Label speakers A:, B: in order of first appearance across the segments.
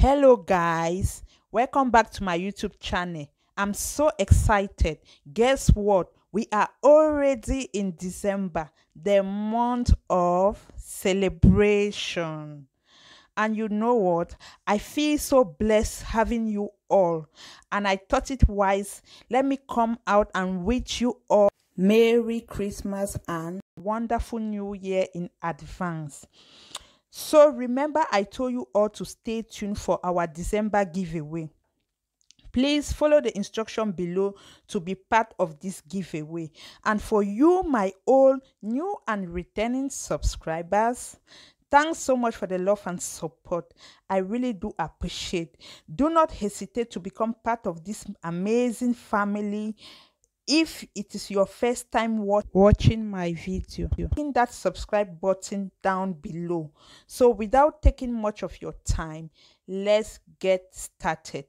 A: Hello, guys. Welcome back to my YouTube channel. I'm so excited. Guess what? We are already in December, the month of celebration. And you know what? I feel so blessed having you all. And I thought it wise. Let me come out and wish you all Merry Christmas and wonderful New Year in advance. So remember, I told you all to stay tuned for our December giveaway. Please follow the instruction below to be part of this giveaway. And for you, my old, new, and returning subscribers, thanks so much for the love and support. I really do appreciate. Do not hesitate to become part of this amazing family if it is your first time watch watching my video hit that subscribe button down below. So without taking much of your time let's get started.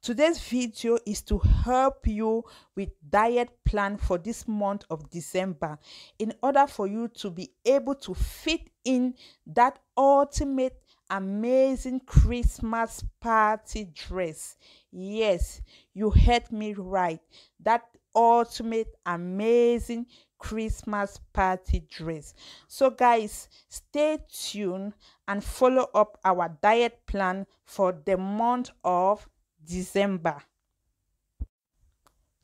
A: Today's video is to help you with diet plan for this month of december in order for you to be able to fit in that ultimate amazing christmas party dress. Yes you heard me right. That ultimate amazing Christmas party dress. So, guys, stay tuned and follow up our diet plan for the month of December.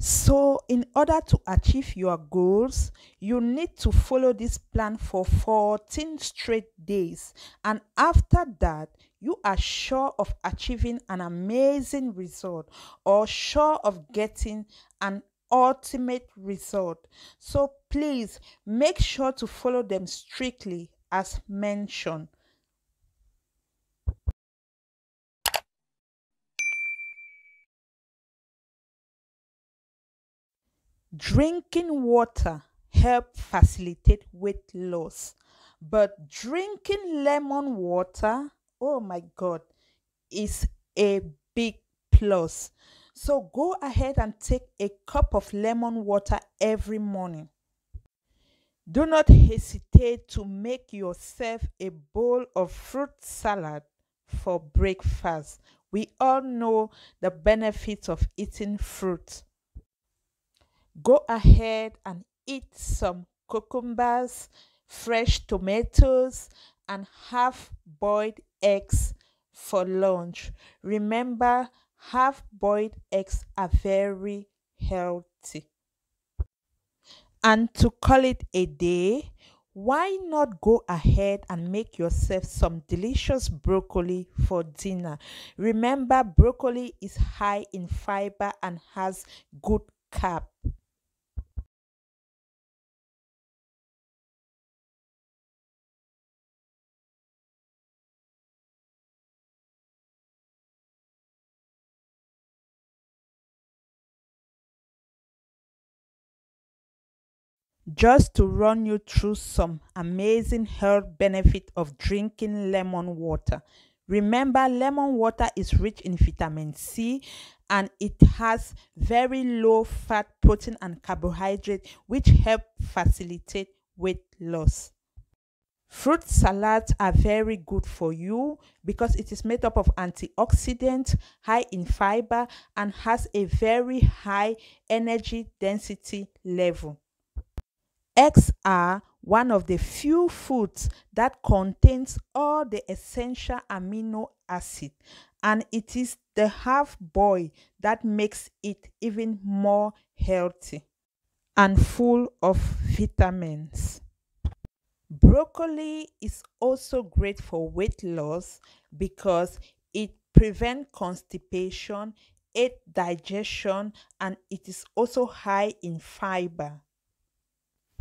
A: So, in order to achieve your goals, you need to follow this plan for 14 straight days. And after that, you are sure of achieving an amazing result or sure of getting an ultimate result. So please make sure to follow them strictly as mentioned. Drinking water help facilitate weight loss, but drinking lemon water, oh my god, is a big plus. So go ahead and take a cup of lemon water every morning. Do not hesitate to make yourself a bowl of fruit salad for breakfast. We all know the benefits of eating fruit. Go ahead and eat some cucumbers, fresh tomatoes, and half boiled eggs for lunch. Remember, half boiled eggs are very healthy. And to call it a day, why not go ahead and make yourself some delicious broccoli for dinner? Remember, broccoli is high in fiber and has good carb. Just to run you through some amazing health benefit of drinking lemon water. Remember, lemon water is rich in vitamin C and it has very low fat, protein, and carbohydrate, which help facilitate weight loss. Fruit salads are very good for you because it is made up of antioxidants, high in fiber, and has a very high energy density level. Eggs are one of the few foods that contains all the essential amino acid and it is the half boil that makes it even more healthy and full of vitamins. Broccoli is also great for weight loss because it prevents constipation, aid digestion, and it is also high in fiber.